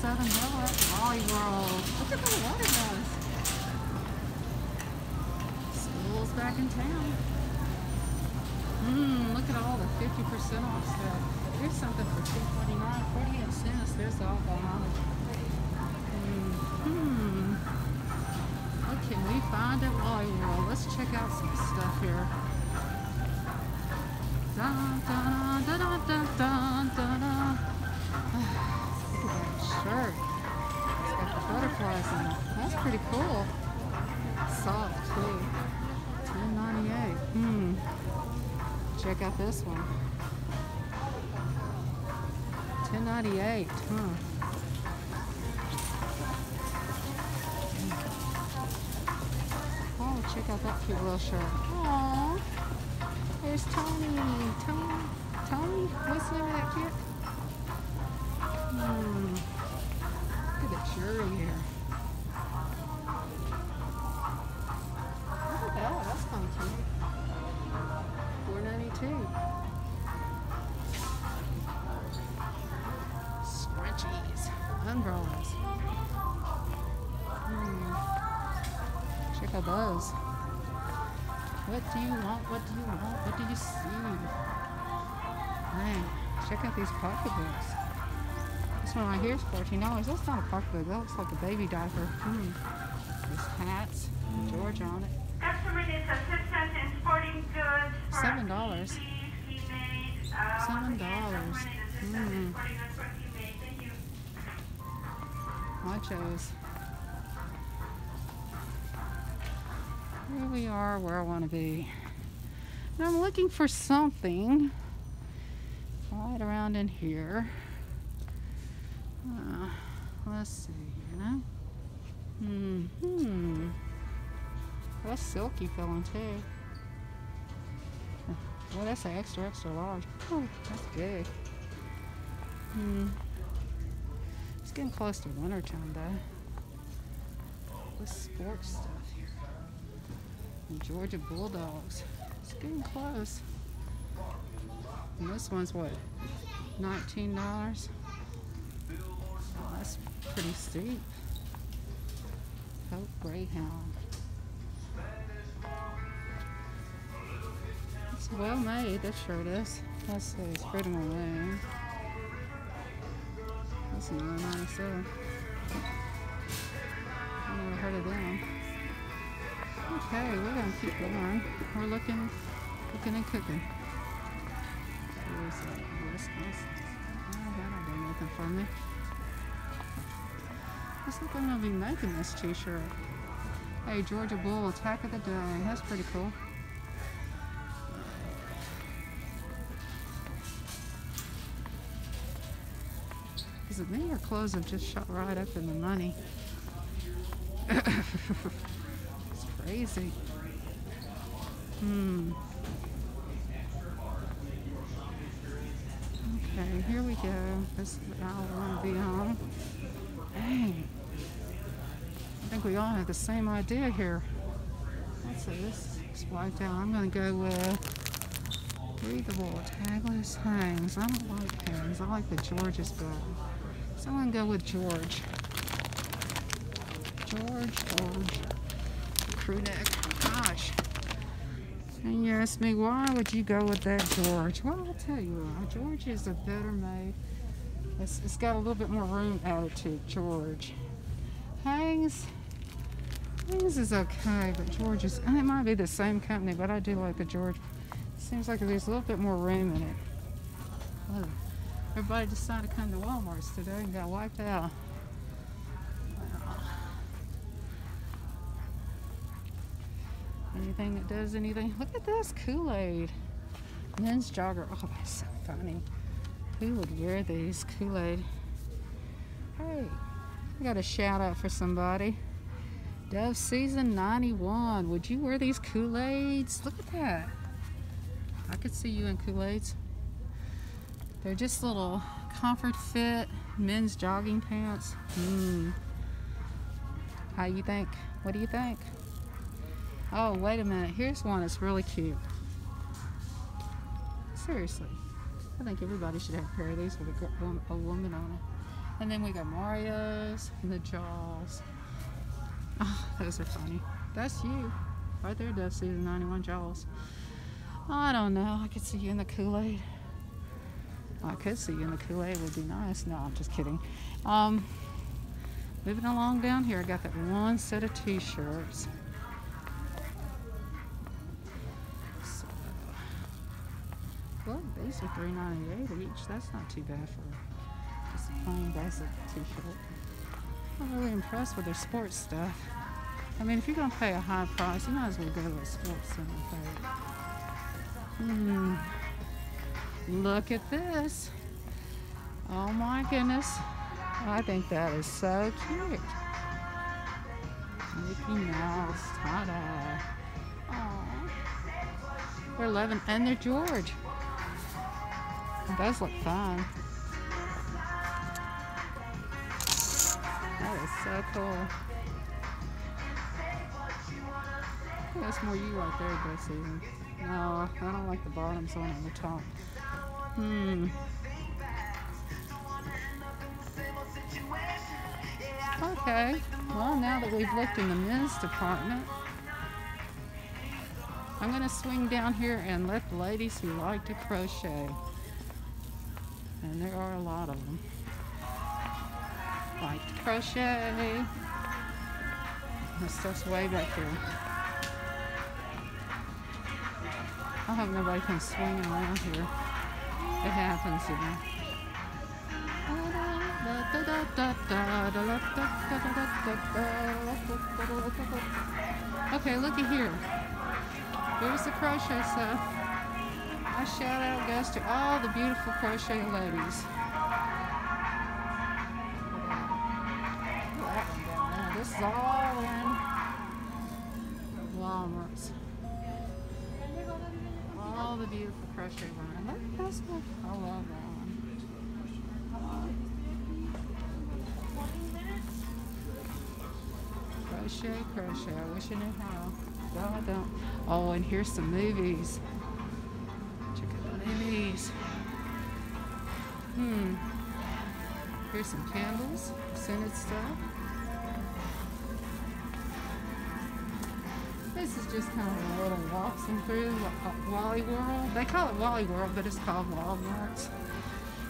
Southern Belle Wally World. Look at the water guys. School's back in town. Mmm, look at all the 50% off stuff. Here's something for $2.49, 48 cents. There's the alcohol. Hmm. hmm. What can we find at Wally World? Let's check out some stuff here. Dun, dun, dun, shirt. It's got the butterflies in it. That's pretty cool. Soft too. Ten ninety eight. Hmm. Check out this one. Ten ninety eight. Huh. Oh, check out that cute little shirt. Aww. There's Tony. Tony. Tony? What's the name of that kid? Hmm. The here. That. That's kind of cute. Four ninety two. Scrunchies. Umbrellas. Hmm. Check out those. What do you want? What do you want? What do you see? Man, check out these pocketbooks. This one right here is $14. That's not a pocketbook. That looks like a baby diaper. Hmm. There's hats. George on it. Customer needs assistance in sporting goods. Seven dollars. activities he made, uh, Seven once again, dollars. customer needs assistance Mm. sporting goods for he made. Thank you. Nachos. Here we are where I want to be. And I'm looking for something right around in here. Uh, let's see, you know? Hmm. That's silky feeling too. Well, that's an extra, extra large. Oh, that's big. Hmm. It's getting close to winter time though. With sports stuff here. Georgia Bulldogs. It's getting close. And this one's what? $19? Oh, that's pretty steep. Hope Greyhound. It's well made, this shirt is. Let's see, it's pretty maroon. That's nine ninety seven. I never heard of them. Okay, we're gonna keep going. We're looking, looking and cooking. Where's that? Oh, that'll do nothing for me. Looks like I'm gonna be making this t-shirt. Hey, Georgia Bull Attack of the Day. That's pretty cool. Is it me or clothes have just shot right up in the money? it's crazy. Hmm. Okay, here we go. This is the aisle I want to be on. Think we all have the same idea here. Let's see, this is wiped out. I'm going to go with breathable tagless hangs. I don't like hangs. I like the George's better. So I'm going to go with George. George, George. Crew neck. Gosh. And you ask me, why would you go with that George? Well, I'll tell you why. George is a better made. It's, it's got a little bit more room attitude, George. Hangs. Hangs is okay, but George is, it might be the same company, but I do like the George. Seems like there's a little bit more room in it. Oh, everybody decided to come to Walmart's today and got wiped out. Anything that does anything. Look at this Kool-Aid. Men's jogger. Oh, that's so funny. Who would wear these Kool-Aid? Hey, I got a shout out for somebody. Dove Season 91. Would you wear these Kool-Aids? Look at that. I could see you in Kool-Aids. They're just little comfort fit men's jogging pants. Hmm. How you think? What do you think? Oh, wait a minute. Here's one that's really cute. Seriously. I think everybody should have a pair of these with a, a woman on it. And then we got Mario's and the Jaws. Oh, those are funny. That's you. Right there does see the 91 Jaws. I don't know. I could see you in the Kool-Aid. I could see you in the Kool-Aid. Would be nice. No, I'm just kidding. Um, moving along down here, I got that one set of T-shirts. Well, these are $3.98 each. That's not too bad for just a plain basic T-shirt. I'm really impressed with their sports stuff. I mean, if you're gonna pay a high price, you might as well go to a sports center. Hmm. Look at this. Oh my goodness. I think that is so cute. Mickey Mouse. Ta-da. They're 11 and they're George. It does look fun. So cool. That's more you right there, Bessie. No, I don't like the bottoms on on the top. Hmm. Okay. Well, now that we've looked in the men's department, I'm going to swing down here and let the ladies who like to crochet, and there are a lot of them, like to crochet. This stuff's way back here. I hope nobody comes swinging around here. It happens, you know. Okay, looky here. Here's the crochet stuff. My shout out goes to all the beautiful crochet ladies. All in Walmart's. All the beautiful crochet line. Look at this one. I love that one. Crochet, crochet. I wish I knew how. No, I don't. Oh, and here's some movies. Check out the movies. Hmm. Here's some candles, scented stuff. Just kind of a little walking through Wa- Wally World. They call it Wally World, but it's called Walmart's.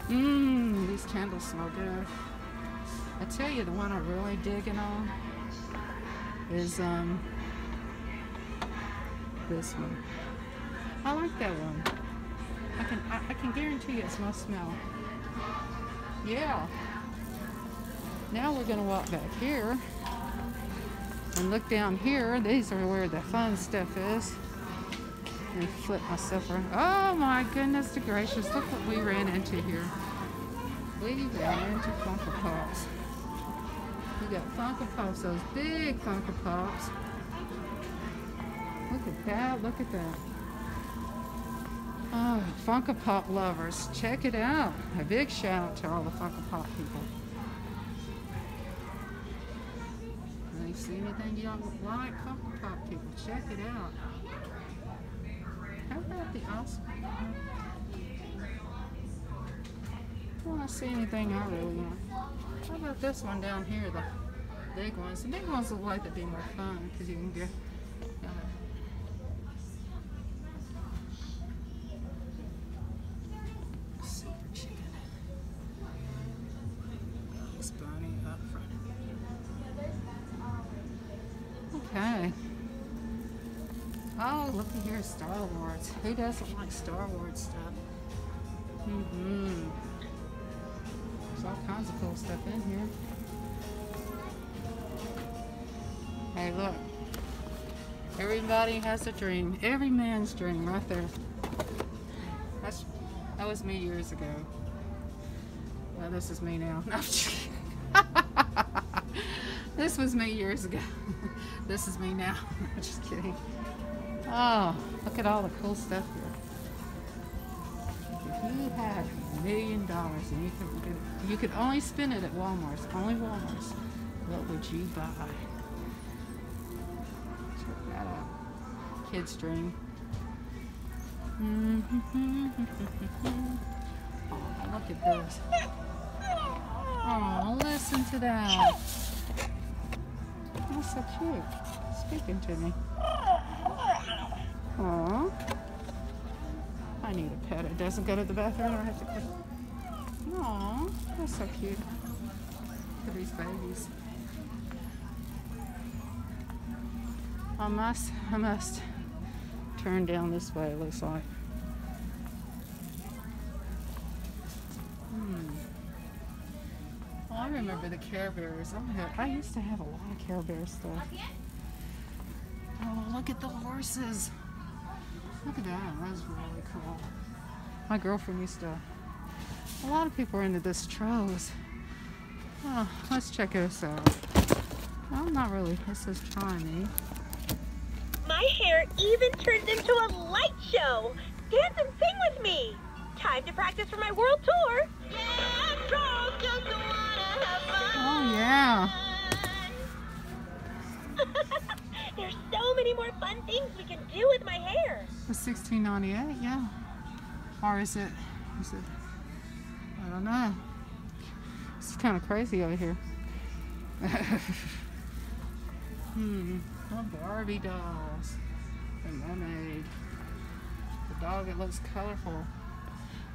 Mmm, these candles smell good. I tell you, the one I'm really digging on is um this one. I like that one. I can I, I can guarantee you it's my smell. Yeah. Now we're gonna walk back here and look down here. These are where the fun stuff is. And flip myself around. Oh my goodness gracious! Look what we ran into here. We ran into Funko Pops. We got Funko Pops, those big Funko Pops. Look at that, look at that. Oh, Funko Pop lovers, check it out. A big shout out to all the Funko Pop people. See anything you don't like, Funko Pop people, check it out. How about the awesome? I don't want to see anything I really want. How about this one down here, the big ones? The big ones look like they'd be more fun because you can get. Uh, Who doesn't like Star Wars stuff? Mm-hmm. There's all kinds of cool stuff in here. Hey, look. Everybody has a dream. Every man's dream, right there. That's that was me years ago. Well, this is me now. No, this was me years ago. this is me now. I'm just kidding. Oh, look at all the cool stuff here. If you had a million dollars and you could, you could only spend it at Walmart's, only Walmart's, what would you buy? Check that out. Kid's dream. Oh, look at this. Oh, listen to that. That's so cute. Speaking to me. Aw. I need a pet. It doesn't go to the bathroom. I have to put. Aw, that's so cute. Look at these babies. I must, I must turn down this way, it looks like. Hmm. Oh, I remember the Care Bears. I used to have a lot of Care Bear stuff. Oh, look at the horses. Look at that. That's really cool. My girlfriend used to. A lot of people are into this Strohs. Oh, let's check this out. Well, not really. This is Chinese. My hair even turned into a light show. Dance and sing with me. Time to practice for my world tour. Oh, yeah. There's so many more fun things we can do with my hair. The 1698, yeah. Or is it, is it, I don't know. It's kind of crazy over here. hmm, the Barbie dolls. The mermaid. The dog that looks colorful.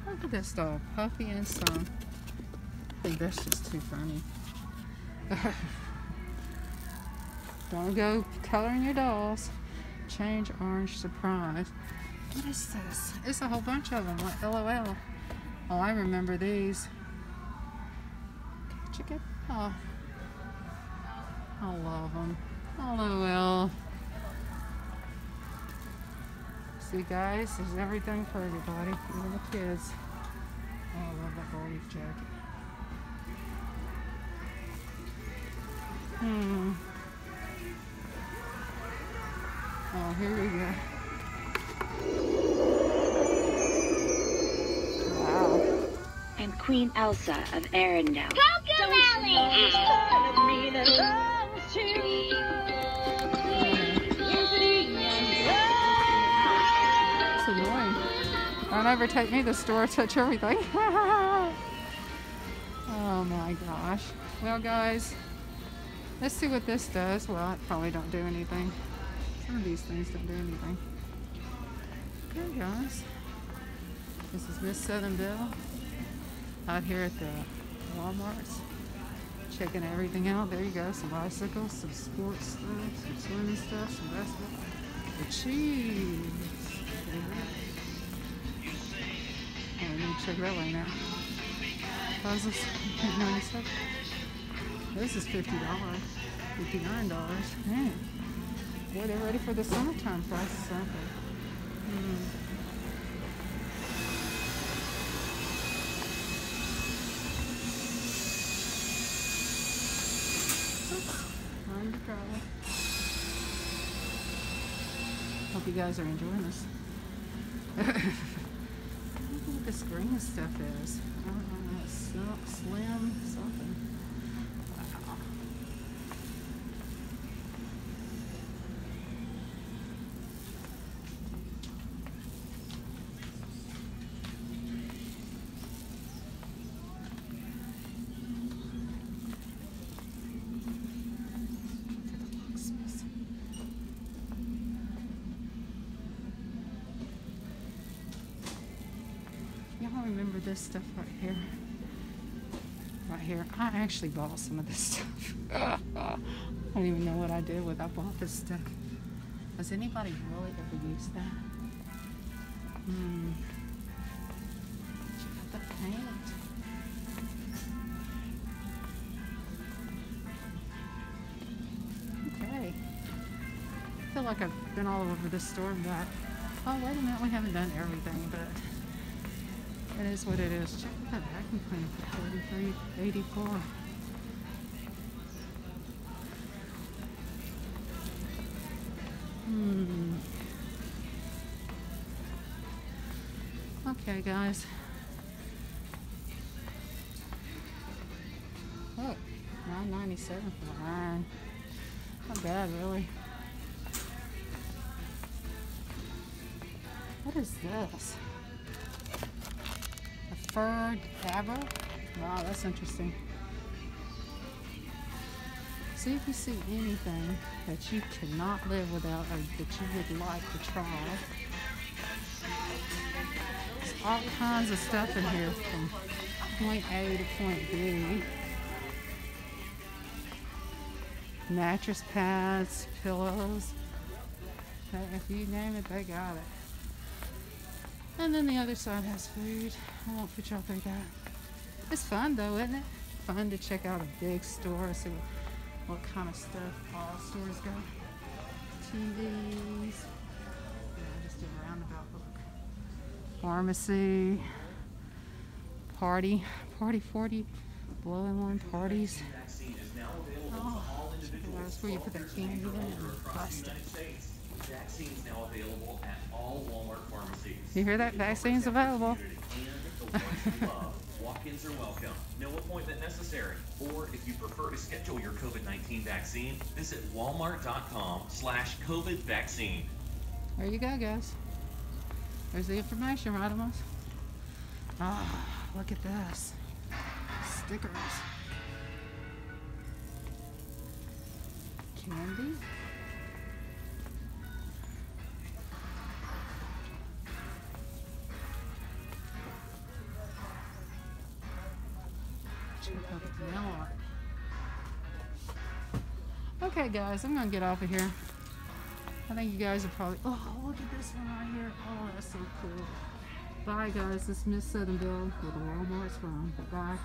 Look at this dog, Puffy and Son. I think that's just too funny. Don't go coloring your dolls. Change orange surprise. What is this? It's a whole bunch of them. Like LOL. Oh, I remember these. Chicken. Oh. I love them. LOL. See, guys, there's everything for everybody, even the kids. Oh, I love that gold leaf jacket. Hmm. Oh, here we go. Wow. I'm Queen Elsa of Arendelle. It's annoying. Don't ever take me to the store, touch everything. oh my gosh. Well, guys, let's see what this does. Well, it probably don't do anything. Some of these things don't do anything. Okay, guys. This is Miss Southern Belle out here at the Walmarts. Checking everything out. There you go. Some bicycles, some sports stuff, some swimming stuff, some basketball. The cheese. Oh, let me check that. How's this? 97 This is $50. $59. Man. Boy, they're ready for the summertime prices? Hmm. Time to travel. Hope you guys are enjoying this. I don't know what this green stuff is. I don't know. Slim, something. This stuff right here? Right here. I actually bought some of this stuff. I don't even know what I did with I bought this stuff. Has anybody really ever used that? Hmm. The paint. Okay. I feel like I've been all over this store got, oh wait a minute, we haven't done everything, but it is what it is. Check out that vacuum cleaner for thirty-three eighty-four. Hmm. Okay, guys. Look, nine ninety-seven for the iron. Not bad, really. What is this? Fur dabber? Wow, that's interesting. See if you see anything that you cannot live without or that you would like to try. There's all kinds of stuff in here from point A to point B. Mattress pads, pillows. Uh, if you name it, they got it. And then the other side has food. I won't put y'all through that. It's fun though, isn't it? Fun to check out a big store, see what, what kind of stuff all stores got. TVs. Yeah, I just did a roundabout look. Pharmacy. Party. Party 40. Blowing one parties. Oh, that's where you put that candy in and bust it. Vaccines now available at all Walmart pharmacies. You hear that? Vaccines available. Love. Walk-ins are welcome. No appointment necessary. Or if you prefer to schedule your COVID-19 vaccine, visit walmart.com slash COVID vaccine. There you go, guys. There's the information right on us. Ah, look at this. Stickers. Candy. The. Okay, guys, I'm gonna get off of here. I think you guys are probably. Oh, look at this one right here. Oh, that's so cool. Bye, guys. This is Miss Southern Southernville with Walmart's Run. Bye.